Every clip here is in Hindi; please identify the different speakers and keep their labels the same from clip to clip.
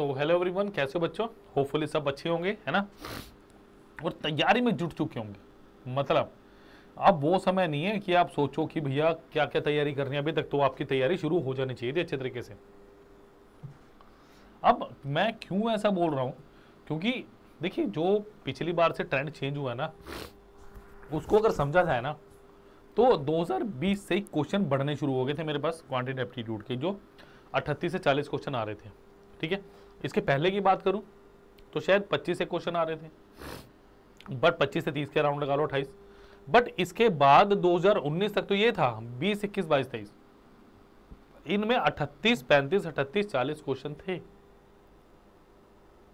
Speaker 1: सो हेलो एवरीवन कैसे हो बच्चों? होपफुली सब अच्छे होंगे, है ना? और तैयारी में जुट चुके होंगे। मतलब अब वो समय नहीं है कि आप सोचो कि भैया क्या क्या तैयारी करनी है। अभी तक तो आपकी तैयारी शुरू हो जानी चाहिए थी अच्छे तरीके से। अब मैं क्यों ऐसा बोल रहा हूँ? क्योंकि देखिए, जो पिछली बार से ट्रेंड चेंज हुआ है ना, उसको अगर समझा जाए ना तो 2020 से ही क्वेश्चन बढ़ने शुरू हो गए थे मेरे पास क्वांटिटी एप्टीट्यूड के, जो 38 से 40 क्वेश्चन आ रहे थे। ठीक है? इसके पहले की बात करूँ तो शायद 25 से क्वेश्चन आ रहे थे। बट 25 से 30 के अराउंड लगा लो 28 बट इसके बाद 2019 तक तो ये था 20 21 22 23 इनमें 38 35 38 40 क्वेश्चन थे।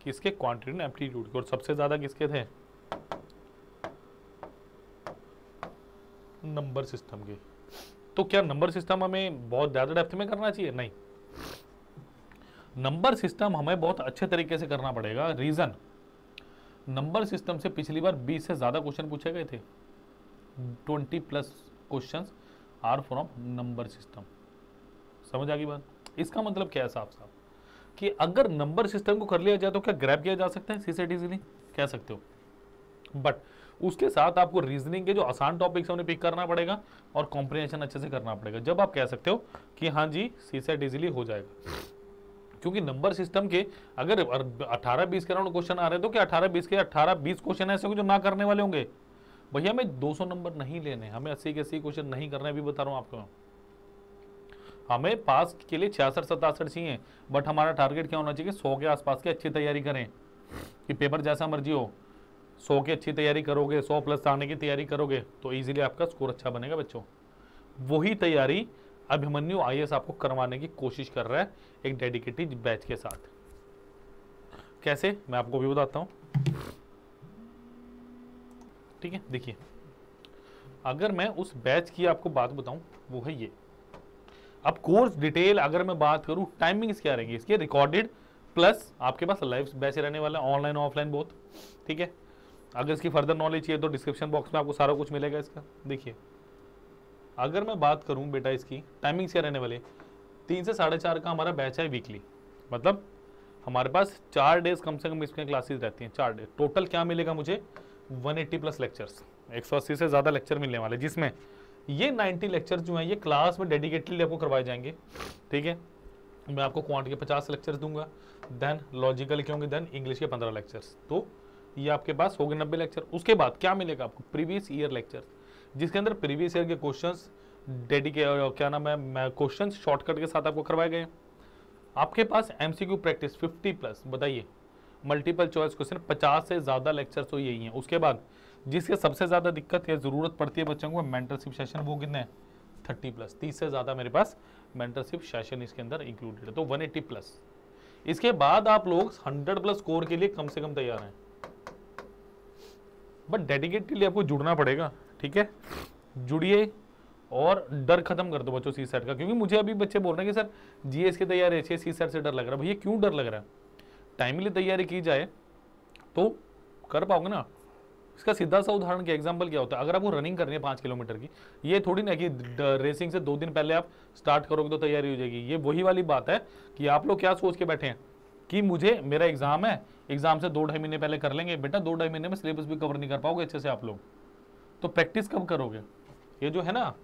Speaker 1: किसके? क्वांटिटी एप्टीट्यूड के। और सबसे ज़्यादा किसके थे? नंबर सिस्टम के। तो क्या नंबर सिस्टम हमें बहुत ज़्यादा डेप्थ में करना चाहिए? नहीं। नंबर सिस्टम हमें बहुत अच्छे तरीके से करना पड़ेगा। रीज़न, नंबर सिस्टम से पिछली बार 20 से ज़्यादा क्वेश्चन पूछे गए थे। 20 plus questions are from number system. समझ आ गई बात? इसका मतलब क्या है साफ़ साफ़ कि अगर नंबर सिस्टम को कर लिया जाए तो क्या ग्रैप किया जा सकता है? सीसेट इजीली कह सकते हो। बट उसके साथ आपको रीजनिंग के जो आसान टॉपिक्स है उन्हें पिक करना पड़ेगा और कॉम्प्रिहेंशन अच्छे से करना पड़ेगा। जब आप कह सकते हो कि हाँ जी सी सेट इजिली हो जाएगा। क्योंकि नंबर सिस्टम के अगर 18 20 के राउंड क्वेश्चन आ रहे तो क्या 18 20 के 18 20 क्वेश्चन ऐसे जो ना करने वाले होंगे? भैया, हमें 200 नंबर नहीं लेने हमें अस्सी के अस्सी क्वेश्चन नहीं करने भी बता रहा हूँ आपको। हमें पास के लिए छियासठ, सतासठ चाहिए, बट हमारा टारगेट क्या होना चाहिए सौ के आसपास की अच्छी तैयारी करें, कि पेपर जैसा मर्ज़ी हो। सौ की अच्छी तैयारी करोगे, सौ प्लस आने की तैयारी करोगे तो इजीली आपका स्कोर अच्छा बनेगा बच्चों। वही तैयारी अभिमन्यु आई आपको करवाने की कोशिश कर रहा है एक डेडिकेटेड बैच के साथ। कैसे? मैं आपको भी बताता हूँ। ठीक है? देखिए, अगर मैं उस बैच की आपको बात बताऊँ, वो है ये। अब कोर्स डिटेल अगर मैं बात करूँ, टाइमिंग्स क्या रहेंगी? इसके रिकॉर्डेड प्लस आपके पास लाइव बैच रहने वाला ऑनलाइन ऑफलाइन बहुत। ठीक है? अगर इसकी फर्दर नॉलेज चाहिए तो डिस्क्रिप्शन बॉक्स में आपको सारा कुछ मिलेगा इसका। देखिए अगर मैं बात करूँ बेटा इसकी टाइमिंग क्या रहने वाले? तीन से साढ़े चार का हमारा बैच है वीकली मतलब हमारे पास चार डेज़ कम से कम इसमें क्लासेस रहती हैं, चार डेज़ टोटल क्या मिलेगा मुझे? 180 प्लस लेक्चर्स 180 से ज़्यादा लेक्चर मिलने वाले, जिसमें ये 90 लेक्चर जो हैं, ये क्लास में डेडिकेटली आपको करवाए जाएँगे। ठीक है? मैं आपको क्वांट के पचास लेक्चर्स दूँगा देन लॉजिकल के होंगे देन इंग्लिश के पंद्रह लेक्चर्स तो ये आपके पास हो गए नब्बे लेक्चर उसके बाद क्या मिलेगा आपको? प्रीवियस ईयर लेक्चर जिसके अंदर प्रीवियस ईयर के क्वेश्चंस डेडिके क्या नाम है क्वेश्चन शॉर्टकट के साथ आपको करवाए गए आपके पास एमसीक्यू प्रैक्टिस 50 प्लस बताइए। मल्टीपल चॉइस क्वेश्चन 50 से ज़्यादा लेक्चर तो यही हैं। उसके बाद, जिसके सबसे ज़्यादा दिक्कत या ज़रूरत पड़ती है बच्चों को मेंटरशिप सेशन वो कितने थर्टी प्लस तीस से ज़्यादा मेरे पास मेंटरशिप सेशन इसके अंदर इंक्लूडेड है। तो 180 प्लस इसके बाद आप लोग 100 प्लस स्कोर के लिए कम से कम तैयार हैं। बट डेडिकेट के लिए आपको जुड़ना पड़ेगा। ठीक है? जुड़िए और डर खत्म कर दो बच्चों सी सेट का, क्योंकि मुझे अभी बच्चे बोल रहे हैं कि सर जीएस की तैयारी अच्छी है सी सेट से डर लग रहा है। भैया, क्यों डर लग रहा है? टाइमली तैयारी की जाए तो कर पाओगे ना? इसका सीधा सा उदाहरण क्या एग्ज़ाम्पल क्या होता है? अगर आपको रनिंग करनी है पाँच किलोमीटर की, ये थोड़ी ना कि रेसिंग से दो दिन पहले आप स्टार्ट करोगे तो तैयारी हो जाएगी। ये वही वाली बात है कि आप लोग क्या सोच के बैठे हैं कि मुझे, मेरा एग्ज़ाम है एग्ज़ाम से दो ढाई महीने पहले कर लेंगे। बेटा, दो ढाई महीने में सिलेबस भी कवर नहीं कर पाओगे अच्छे से आप लोग। तो प्रैक्टिस कब करोगे? ये जो है ना,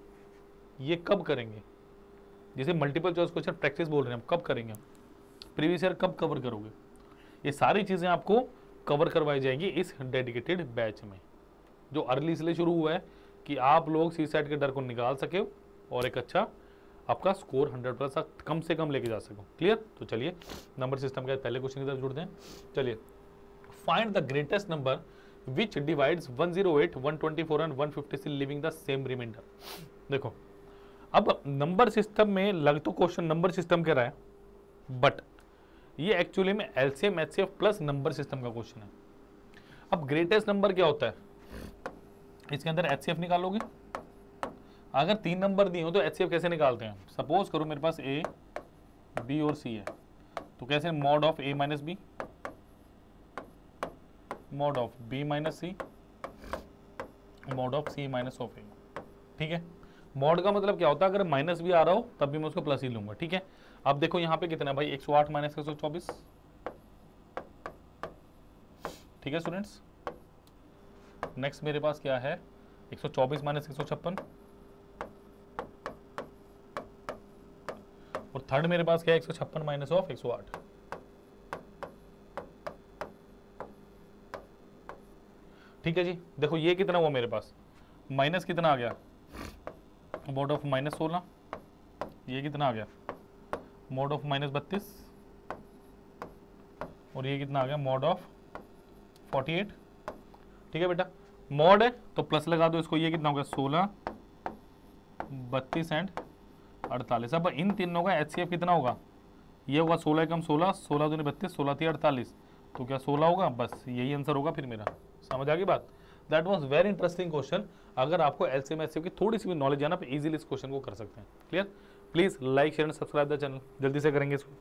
Speaker 1: ये कब करेंगे? जैसे मल्टीपल चॉइस क्वेश्चन प्रैक्टिस बोल रहे हैं कब करेंगे? प्रीवियस ईयर कब कवर करोगे? ये सारी चीज़ें आपको कवर करवाई जाएँगी इस डेडिकेटेड बैच में। जो अर्ली इसलिए शुरू हुआ है कि आप लोग सी के डर को निकाल सके और एक अच्छा आपका स्कोर 100 प्लस कम से कम लेके जा सको। क्लियर तो चलिए नंबर सिस्टम के पहले क्वेश्चन की तरफ़ जुड़ते हैं। चलिए find the greatest number which divides 108, 124 and 156 living the same remainder देखो अब नंबर सिस्टम में लग तो क्वेश्चन नंबर सिस्टम कह रहा है बट ये एक्चुअली में LCM HCF plus number system का क्वेश्चन है। अब ग्रेटेस्ट नंबर क्या होता है? इसके अंदर एचसीएफ निकालोगे? अगर तीन नंबर दिए हो तो एच कैसे निकालते हैं? सपोज़ करो मेरे पास ए बी और सी है तो कैसे? Mod of a minus b mod of b minus c, mod of c minus of a. ठीक है? मॉड का मतलब क्या होता है? अगर माइनस भी आ रहा हो, तब भी मैं उसको प्लस ही लूँगा, ठीक है? अब देखो यहाँ पे कितना भाई? 108 माइनस एक सौ चौबीस। ठीक है स्टूडेंट्स नेक्स्ट मेरे पास क्या है? 124 सौ चौबीस माइनस एक और थर्ड मेरे पास क्या है? एक सौ छप्पन माइनस ऑफ़ एक सौ आठ सौ आठ ठीक है जी? देखो, ये कितना हुआ मेरे पास? माइनस कितना आ गया? मोड ऑफ़ माइनस सोलह। ये कितना आ गया? मोड ऑफ़ माइनस बत्तीस। और ये कितना आ गया? Mod of forty eight. ठीक है बेटा? मोड है तो प्लस लगा दो इसको। ये कितना हो गया? सोलह, बत्तीस एंड अड़तालीस। अब इन तीनों का एचसीएफ कितना होगा? ये होगा सोलह कम सोलह सोलह दूनी बत्तीस, सोलह थी अड़तालीस। तो क्या सोलह होगा? बस यही आंसर होगा फिर मेरा। समझ आ गई बात? That was very interesting question अगर आपको एल एम की थोड़ी सी भी नॉलेज है ना, आप इजीली इस क्वेश्चन को कर सकते हैं। Clear please like share and subscribe the channel जल्दी से करेंगे इसको।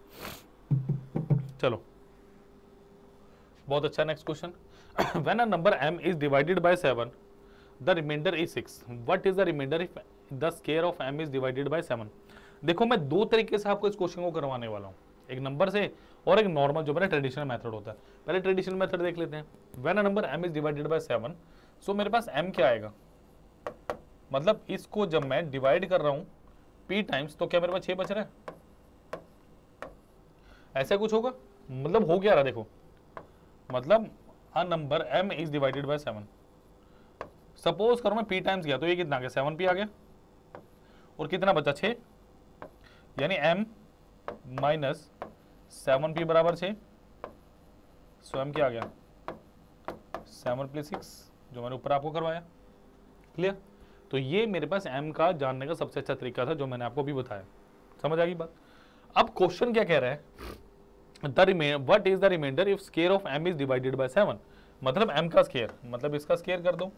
Speaker 1: चलो। बहुत अच्छा next question when a number m is divided by 7 the remainder is 6 what is the remainder if the square of m is divided by 7 देखो, मैं दो तरीके से आपको इस क्वेश्चन को करवाने वाला हूँ। एक नंबर से और एक नॉर्मल जो मेरा ट्रेडिशनल मेथड होता है। पहले ट्रेडिशनल मेथड देख लेते हैं। When a number m is divided by 7 so मेरे पास m क्या आएगा? मतलब इसको जब मैं डिवाइड कर रहा हूँ p टाइम्स तो क्या मेरे पास 6 बच रहा है? ऐसा कुछ होगा? मतलब हो क्या रहा देखो। मतलब a number m is divided by seven suppose करो मैं p टाइम्स गया तो ये कितना आ गया? सेवन पी आ गया। और कितना बचा? छ यानी m माइनस सेवन पी बराबर छ। सो m क्या आ गया? सेवन प्लस सिक्स, जो मैंने ऊपर आपको करवाया। क्लियर तो ये मेरे पास m का जानने का सबसे अच्छा तरीका था, जो मैंने आपको भी बताया। समझ आ गई बात? अब क्वेश्चन क्या कह रहा है? The remain what is the remainder if square of m is divided by seven मतलब एम का स्केयर मतलब इसका स्केयर कर दो।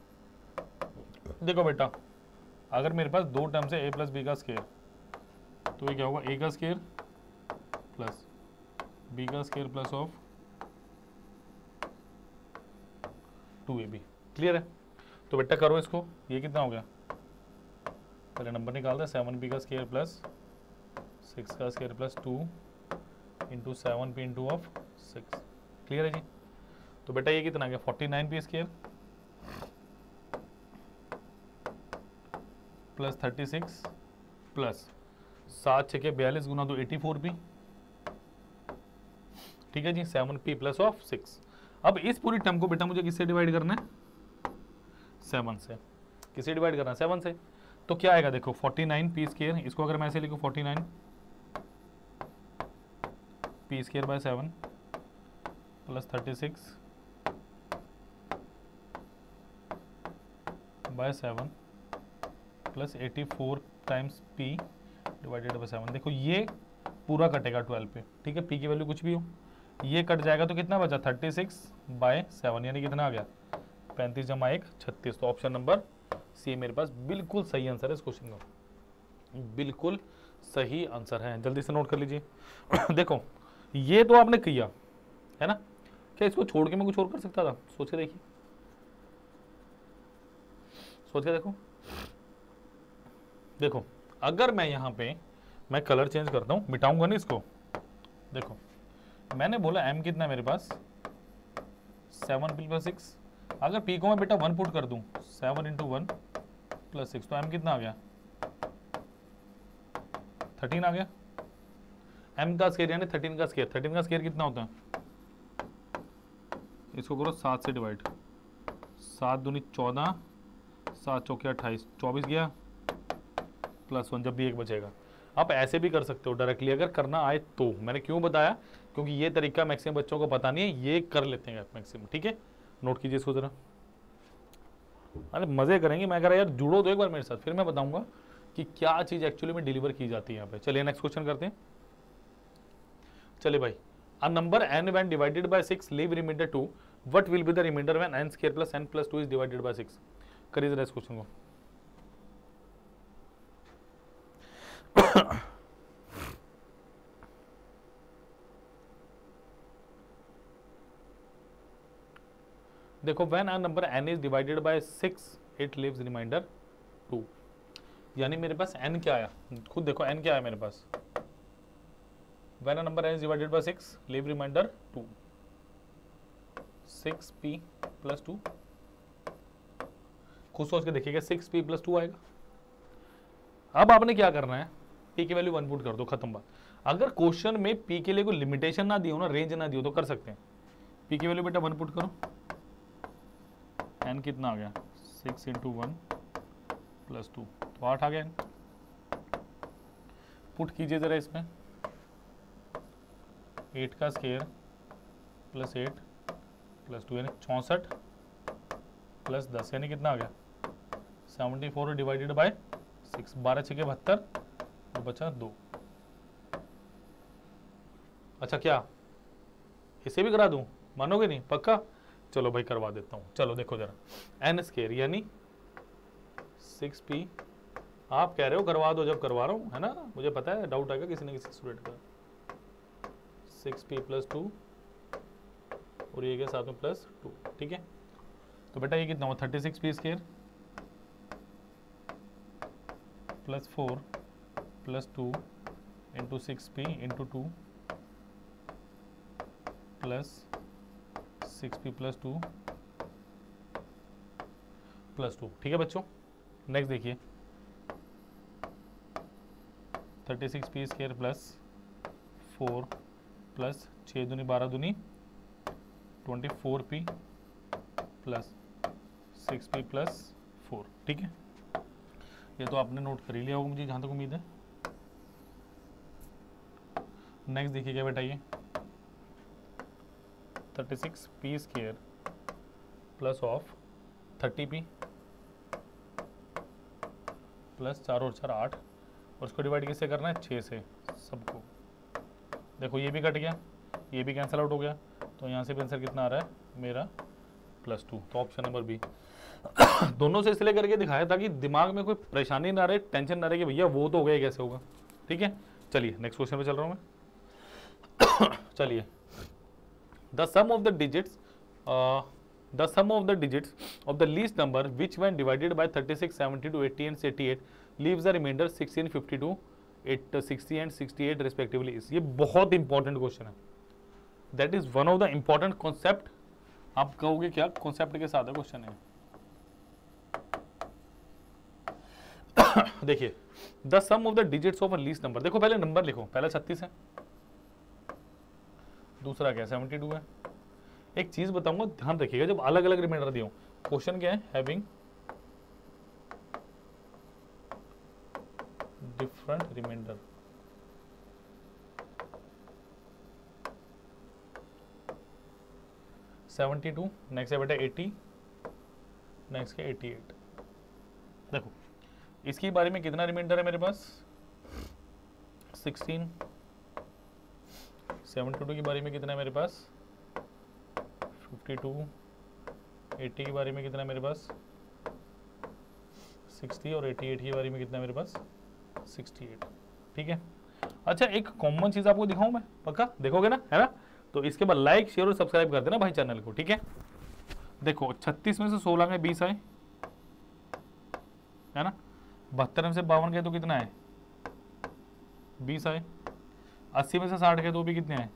Speaker 1: देखो बेटा, अगर मेरे पास दो टर्म्स है ए प्लस बी का स्केयर तो ये क्या होगा? ए का स्केयर प्लस बी का square plus of two a b clear है? तो बेटा करो इसको। ये कितना हो गया? पहले नंबर निकाल दे। सेवन बी का स्केयर प्लस सिक्स का square plus two into seven p into of six clear है जी? तो बेटा ये कितना गया? Forty nine p square plus thirty six plus सात छः के बयालीस गुना दो एटी फोर पी ठीक है जी seven p plus of six अब इस पूरी टर्म को बेटा मुझे किससे डिवाइड करना है? सेवन से। किससे डिवाइड करना है? सेवन से। तो क्या आएगा देखो फोर्टी नाइन पी स्केयर इसको अगर मैं ऐसे लिखूँ forty nine p square by seven plus thirty six by seven plus eighty four times p divided by seven देखो, ये पूरा कटेगा ट्वेल्व पे। ठीक है पी की वैल्यू कुछ भी हो। ये कट जाएगा तो कितना बचा? थर्टी सिक्स बाय सेवन यानी कितना आ गया? पैंतीस जमा एक, छत्तीस। तो ऑप्शन नंबर सी मेरे पास। बिल्कुल सही आंसर है इस क्वेश्चन का। बिल्कुल सही आंसर है। जल्दी से नोट कर लीजिए। देखो, ये तो आपने किया, है ना? क्या इसको छोड़ के मैं कुछ और कर सकता था? सोच के देखिए। सोच के देखो। देखो, अगर मैं यहाँ पे, मैं कलर चेंज करता हूँ, मिटाऊँगा नहीं इसको। देखो मैंने बोला एम कितना मेरे पास? सेवन प्लस सिक्स अगर पी को मैं बेटा वन पुट कर दूँ seven into one plus six तो एम कितना आ गया? थर्टीन आ गया। एम का स्केयर यानी थर्टीन का स्केयर थर्टीन का स्केयर कितना होता है? इसको करो सात से डिवाइड सात दूनी चौदह, सात चौके अट्ठाईस। चौबीस गया प्लस वन जब भी एक बचेगा। आप ऐसे भी कर सकते हो डायरेक्टली अगर करना आए तो। मैंने क्यों बताया? क्योंकि ये तरीका मैक्सिमम बच्चों को पता नहीं है, ये कर लेते हैं मैक्सिमम, ठीक है? नोट कीजिए इसको ज़रा। अरे, मज़े करेंगे। मैं कह रहा यार, जुड़ो दो एक बार मेरे साथ, फिर मैं बताऊँगा कि क्या चीज़ एक्चुअली में डिलीवर की जाती है यहाँ पे। चलिए नेक्स्ट क्वेश्चन करते हैं। चले भाई, a number n when divided by 6 leave remainder 2 what will be the remainder when n square plus n plus 2 is divided by 6 करिए जरा इस क्वेश्चन को। देखो when a number n is divided by 6 it leaves remainder 2 यानी मेरे पास n क्या आया? खुद देखो, n क्या आया मेरे पास? When a number n is divided by 6 leave remainder 2 six p plus two खुद सोच के देखिएगा सिक्स पी प्लस टू आएगा। अब आपने क्या करना है? पी की वैल्यू वन पुट कर दो, खत्म बात। अगर क्वेश्चन में पी के लिए कोई लिमिटेशन ना दियो ना रेंज ना दियो तो कर सकते हैं। पी की वैल्यू बेटा वन पुट करो। एन कितना आ गया? Six into one plus two तो आठ आ गया पुट कीजिए ज़रा इसमें। एट का square plus eight plus two यानी चौंसठ प्लस दस, यानी कितना आ गया? Seventy four divided by six बारह छः के बहत्तर और बचा दो। अच्छा क्या? इसे भी करा दूँ? मानोगे नहीं? पक्का? चलो भाई करवा देता हूँ। चलो देखो जरा। एन स्केयर यानी सिक्स पी आप कह रहे हो करवा दो जब करवा रहा हूँ, है ना? मुझे पता है डाउट आएगा किसी न किसी स्टूडेंट का। सिक्स पी प्लस टू और ये क्या साथ में प्लस टू ठीक है? तो बेटा ये कितना हुआ? Thirty six p square plus four plus two into six p into two plus six p plus two plus two ठीक है बच्चों? नेक्स्ट देखिए। Thirty six p square plus four plus छः दूनी बारह दूनी twenty four p plus six p plus four ठीक है? ये तो आपने नोट कर ही लिया होगा मुझे, जहाँ तक उम्मीद है। नेक्स्ट देखिए क्या बेटा ये thirty six p square plus of thirty p plus चार और चार आठ, और उसको डिवाइड किससे करना है? छः से, सबको। देखो, ये भी कट गया, ये भी कैंसिल आउट हो गया। तो यहाँ से भी आंसर कितना आ रहा है? मेरा प्लस टू तो ऑप्शन नंबर बी दोनों से इसलिए करके दिखाया ताकि दिमाग में कोई परेशानी ना रहे टेंशन ना रहे कि भैया, वो तो हो गया कैसे होगा? ठीक है? चलिए नेक्स्ट क्वेश्चन पे चल रहा हूँ मैं। चलिए the sum of the digits uh, the sum of the digits of the least number which when divided by 36 72 80 and 88 leaves the remainder 16 52 8 60 and 68 respectively is ये बहुत इंपॉर्टेंट क्वेश्चन है that is one of the important concept आप कहोगे क्या कॉन्सेप्ट के साथ है क्वेश्चन है देखिए the sum of the digits of a least number देखो पहले नंबर लिखो पहला छत्तीस है दूसरा क्या सेवेंटी टू है। एक चीज़ बताऊँगा, ध्यान रखिएगा, जब अलग अलग रिमाइंडर दियो क्वेश्चन क्या है? Having different remainder seventy two next है बेटा एटी नेक्स्ट है? एटी एट देखो, इसके बारे में कितना रिमाइंडर है मेरे पास? सिक्सटीन सेवेंटी टू के बारे में कितना है मेरे पास? फिफ्टी टू एट्टी के बारे में कितना है मेरे पास? सिक्सटी और एटी, एट के बारे में कितना है मेरे पास? Sixty eight. ठीक है? अच्छा एक कॉमन चीज़ आपको दिखाऊँ मैं? पक्का? देखोगे ना? है ना? तो इसके बाद लाइक शेयर और सब्सक्राइब कर देना भाई चैनल को, ठीक है? देखो, छत्तीस में से सोलह में बीस आए। है ना? बहत्तर में से बावन गए तो कितना है? बीस आए। अस्सी में से साठ के तो भी कितने हैं?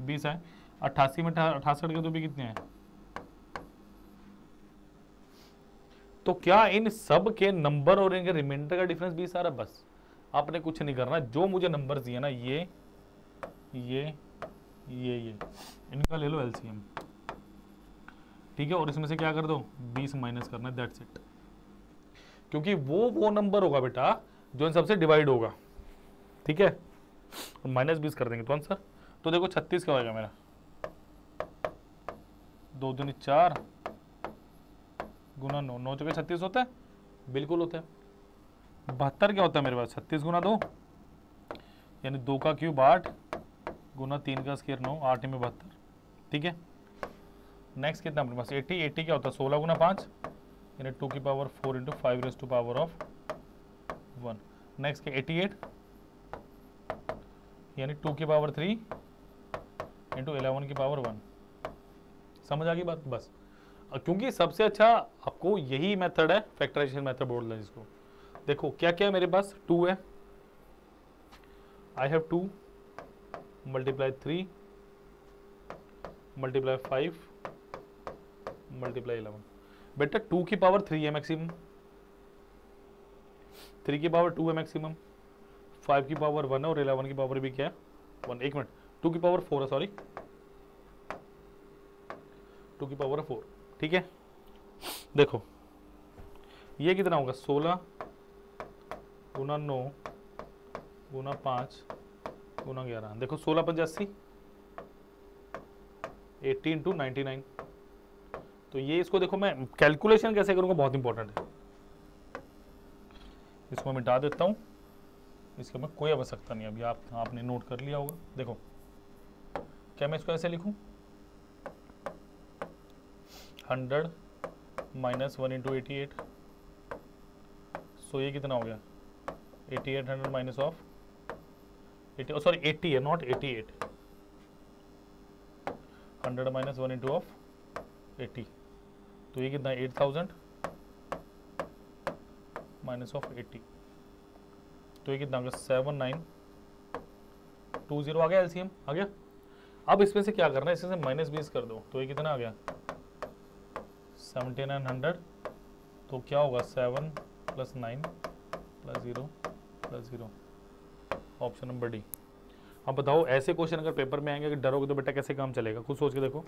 Speaker 1: बीस है। अट्ठासी में अठासठ के तो भी कितने हैं? तो क्या इन सब के नंबर और इनके रिमाइंडर का डिफरेंस बीस आ रहा बस। आपने कुछ नहीं करना। जो मुझे नंबर दिए ना, ये ये ये ये। इनका ले लो एलसीएम ठीक है, और इसमें से क्या कर दो? बीस माइनस करना दैट्स इट क्योंकि वो वो नंबर होगा बेटा, जो इन सबसे डिवाइड होगा। ठीक है? और माइनस बीस कर देंगे तो आंसर तो देखो छत्तीस क्या होगा मेरा। दो दूनी चार गुना नौ। नौ चौके छत्तीस होता है? बिल्कुल होता है। बहत्तर क्या होता है मेरे पास? छत्तीस गुना दो। यानी दो का क्यूब आठ गुना तीन का स्केयर नौ, आठ में बहत्तर। ठीक है? नेक्स्ट कितना अपने पास? एट्टी एट्टी क्या होता है? सोलह गुना पाँच। यानी टू की power four into five raise to power of one next क्या? एटी एट यानी टू की पावर थ्री इंटू एलेवन की पावर वन। समझ आ गई बात? बस। क्योंकि सबसे अच्छा आपको यही मेथड है फैक्टराइजेशन मेथड बोल रहे इसको देखो क्या क्या है मेरे पास? टू है। I have to multiply three multiply five multiply eleven बेटा टू की पावर थ्री है मैक्सिमम थ्री की पावर टू है मैक्सिमम फाइव की पावर वन है और इलेवन की पावर भी क्या है? वन। एक मिनट। टू की पावर फोर है सॉरी टू की पावर फोर, ठीक है? देखो, ये कितना होगा? सोलह गुना नौ गुना पाँच गुना ग्यारह। देखो, सोलह पचासी, एटीन टू नाइन्टी नाइन। तो ये इसको देखो, मैं कैलकुलेशन कैसे करूँगा? बहुत इंपॉर्टेंट है। इसको मिटा देता हूँ। इसके में कोई आवश्यकता नहीं अभी आप, आपने नोट कर लिया होगा। देखो, क्या मैं इसको ऐसे लिखूँ? Hundred minus one into eighty eight so ये कितना हो गया? Eighty eight hundred minus of eighty sorry eighty है not eighty eight hundred minus one into of eighty तो ये कितना eight thousand minus of eighty तो ये कितना आ गया? Seven nine. टू ज़ीरो आ गया एलसीएम? आ गया? अब इसमें से क्या करना है? इसमें से माइनस बीस कर दो। तो ये कितना आ गया? Seventy nine hundred. तो क्या होगा? Seven plus nine plus zero plus zero. Option number d. अब बताओ, ऐसे क्वेश्चन अगर पेपर में आएँगे, अगर डरोगे तो बेटा कैसे काम चलेगा? कुछ सोच के देखो।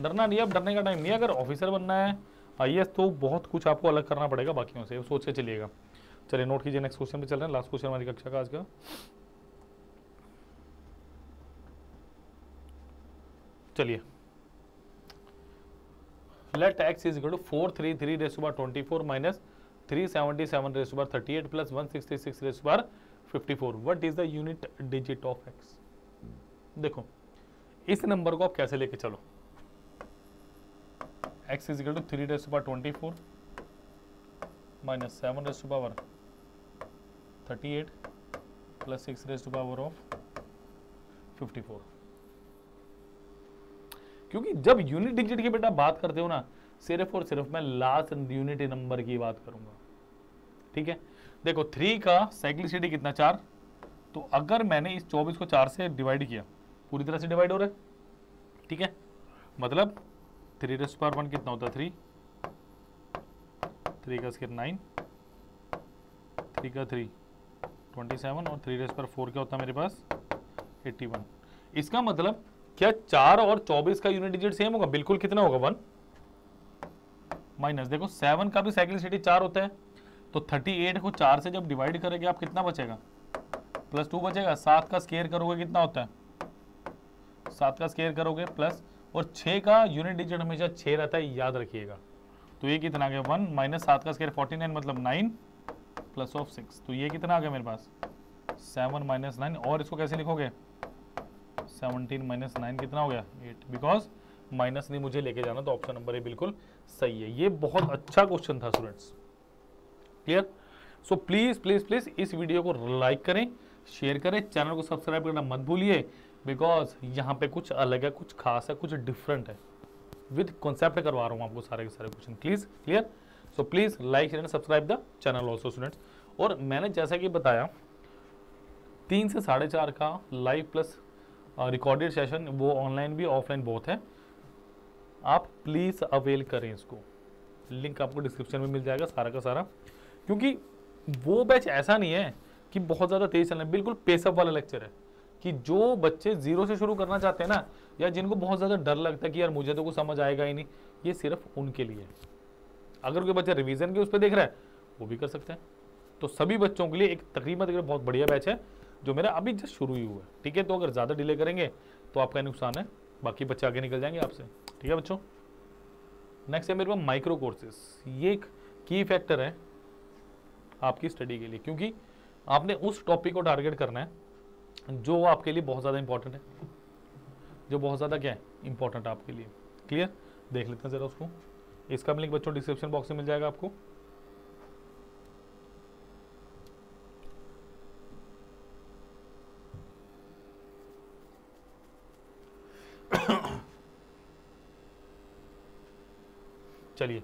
Speaker 1: डरना नहीं अब डरने का टाइम नहीं अगर ऑफिसर बनना है आई तो बहुत कुछ आपको अलग करना पड़ेगा बाकियों से। सोच के चलिएगा। चलिए नोट कीजिए नेक्स्ट क्वेश्चन पे चल रहे हैं। लास्ट क्वेश्चन हमारी कक्षा का आज का। चलिए। Let x is equal to four three three raise bar twenty four minus three seventy seven raise bar thirty eight plus one sixty six raise bar fifty four what is the unit digit of x देखो, इस नंबर को आप कैसे लेके चलो? X is equal to three raise bar twenty four minus seven raise power thirty eight plus six raise two power of fifty four क्योंकि जब यूनिट डिजिट की बेटा बात करते हो ना, सिर्फ़ और सिर्फ़ मैं लास्ट यूनिट नंबर की बात करूँगा। ठीक है? देखो थ्री का साइक्लिसिटी कितना चार? तो अगर मैंने इस चौबीस को चार से डिवाइड किया, पूरी तरह से डिवाइड हो रहा है। ठीक है? मतलब थ्री रेस पर वन कितना होता है? थ्री थ्री का स्केयर नाइन थ्री का थ्री ट्वेंटी सेवन और थ्री रेस पर फोर क्या होता है मेरे पास? एट्टी वन इसका मतलब क्या चार और चौबीस का यूनिट डिजिट सेम होगा? बिल्कुल कितना होगा? वन माइनस देखो सेवन का भी साइक्लिसिटी चार होता है। तो थर्टी एट को चार से जब डिवाइड करेंगे, आप कितना बचेगा? प्लस टू बचेगा। सात का स्केयर करोगे, कितना होता है? सात का स्केयर करोगे प्लस और छः का यूनिट डिजिट हमेशा छः रहता है, याद रखिएगा। तो ये कितना गया वन माइनस सात का स्केयर फोर्टी नाइन मतलब नाइन प्लस ऑफ़ सिक्स तो ये कितना आ गया मेरे पास? सेवन माइनस नाइन और इसको कैसे लिखोगे? सेवनटीन माइनस नाइन कितना हो गया? एट बिकॉज़ माइनस नहीं मुझे लेके जाना तो ऑप्शन नंबर ए बिल्कुल सही है। ये बहुत अच्छा क्वेश्चन था students clear so please please please इस वीडियो को लाइक करें शेयर करें चैनल को सब्सक्राइब करना मत भूलिए बिकॉज़ यहाँ पे कुछ अलग है, कुछ खास है, कुछ डिफरेंट है। विद कॉन्सेप्ट करवा रहा हूँ आपको सारे के सारे question please clear so please like share subscribe the channel also students और मैंने जैसा कि बताया, तीन से साढ़े चार का लाइव प्लस रिकॉर्डेड सेशन वो ऑनलाइन भी ऑफलाइन बहुत है। आप प्लीज़ अवेल करें इसको। लिंक आपको डिस्क्रिप्शन में मिल जाएगा सारा का सारा। क्योंकि वो बैच ऐसा नहीं है कि बहुत ज़्यादा तेज चलना है। बिल्कुल पेसअप वाला लेक्चर है कि जो बच्चे ज़ीरो से शुरू करना चाहते हैं ना, या जिनको बहुत ज़्यादा डर लगता है कि यार मुझे तो कुछ समझ आएगा ही नहीं, ये सिर्फ़ उनके लिए अगर कोई बच्चा रिवीजन के उस पर देख रहा है, वो भी कर सकते हैं। तो सभी बच्चों के लिए एक तकरीबन बहुत बढ़िया बैच है, जो मेरा अभी जस्ट शुरू ही हुआ है। ठीक है तो अगर ज़्यादा डिले करेंगे तो आपका नुकसान है। बाकी बच्चे आगे निकल जाएँगे आपसे। ठीक है बच्चों? नेक्स्ट है मेरे पास माइक्रो कोर्सेस ये एक की फैक्टर है आपकी स्टडी के लिए, क्योंकि आपने उस टॉपिक को टारगेट करना है, जो आपके लिए बहुत ज़्यादा इंपॉर्टेंट है। जो बहुत ज़्यादा क्या है? इंपॉर्टेंट आपके लिए। क्लियर देख लेते हैं ज़रा उसको। इसका भी लिंक बच्चों डिस्क्रिप्शन बॉक्स में मिल जाएगा आपको। चलिए,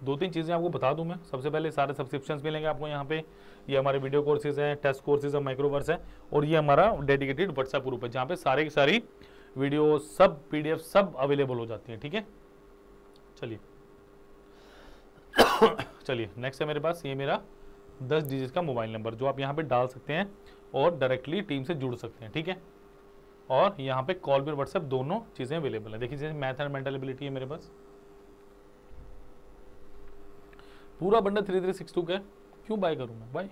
Speaker 1: दो तीन चीज़ें आपको बता दूँ मैं। सबसे पहले सारे सब्सक्रिप्शन मिलेंगे आपको यहाँ पे। ये हमारे वीडियो कोर्सेज हैं टेस्ट कोर्सेज है माइक्रोवर्स है और ये हमारा डेडिकेटेड व्हाट्सएप ग्रुप है, जहाँ पे सारे की सारी वीडियो सब पीडीएफ सब अवेलेबल हो जाती है, ठीक है? चलिए। चलिए नेक्स्ट है मेरे पास, ये मेरा दस डिजिट का मोबाइल नंबर जो आप यहाँ पे डाल सकते हैं और डायरेक्टली टीम से जुड़ सकते हैं, ठीक है? और यहाँ पे कॉल भी व्हाट्सएप दोनों चीज़ें अवेलेबल है। देखिए, जैसे मैथ एंड मेंटल एबिलिटी है मेरे पास। पूरा bundle three three six two का क्यों बाय करूँ मैं? भाई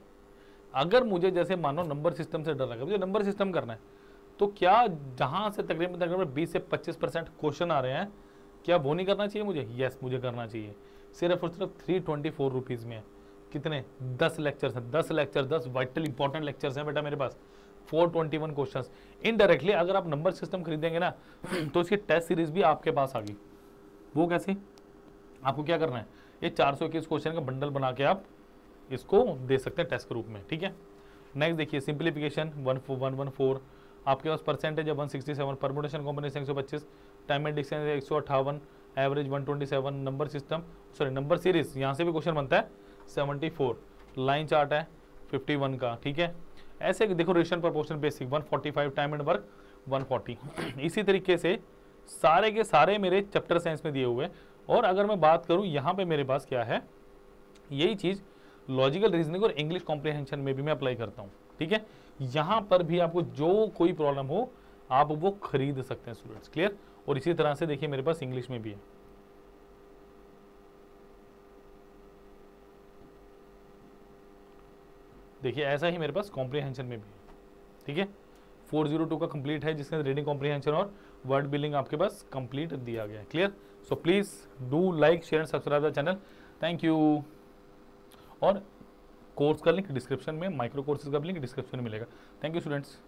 Speaker 1: अगर मुझे जैसे मानो नंबर सिस्टम से डर लगा, मुझे नंबर सिस्टम करना है तो क्या जहाँ से तकरीबन तकरीबन बीस से पच्चीस परसेंट क्वेश्चन आ रहे हैं, क्या वो नहीं करना चाहिए मुझे? यस मुझे करना चाहिए। सिर्फ़ और सिर्फ़ थ्री ट्वेंटी फोर रुपीज़ में है। कितने? दस लेक्चर्स हैं। दस लेक्चर दस वाइटल इंपॉर्टेंट लेक्चर्स हैं बेटा मेरे पास। Four twenty one question indirectly अगर आप नंबर सिस्टम खरीदेंगे ना तो इसकी टेस्ट सीरीज़ भी आपके पास आ गई। वो कैसे? आपको क्या करना है? ये चार सौ इक्कीस क्वेश्चन का बंडल बना के आप इसको दे सकते हैं टेस्ट के रूप में, ठीक है? नेक्स्ट देखिए simplification one one one four आपके पास परसेंटेज है one sixty seven permutation combination एक सौ पच्चीस टाइम एंड डिस्टेंस एक सौ अट्ठावन। Average one twenty seven number system sorry number series यहाँ से भी क्वेश्चन बनता है सेवेंटी फोर लाइन चार्ट है फिफ्टी वन का, ठीक है? ऐसे देखो ration proportion basic one forty five time and work one forty इसी तरीके से सारे के सारे मेरे चैप्टर साइंस में दिए हुए और अगर मैं बात करूँ, यहाँ पे मेरे पास क्या है? यही चीज़ लॉजिकल रीजनिंग और इंग्लिश कॉम्प्रिहेंशन में भी मैं अप्लाई करता हूँ, ठीक है? यहाँ पर भी आपको जो कोई प्रॉब्लम हो, आप वो खरीद सकते हैं स्टूडेंट्स क्लियर और इसी तरह से देखिए मेरे पास इंग्लिश में भी है। देखिए, ऐसा ही मेरे पास कॉम्प्रीहेंशन में भी है। ठीक है? 402 का कंप्लीट है, जिसके रीडिंग कॉम्प्रीहेंशन और वर्ड बिलिंग आपके पास कंप्लीट दिया गया है। Clear so please do like share and subscribe the channel thank you और कोर्स का लिंक डिस्क्रिप्शन में माइक्रो कोर्सेज का लिंक डिस्क्रिप्शन में मिलेगा। Thank you students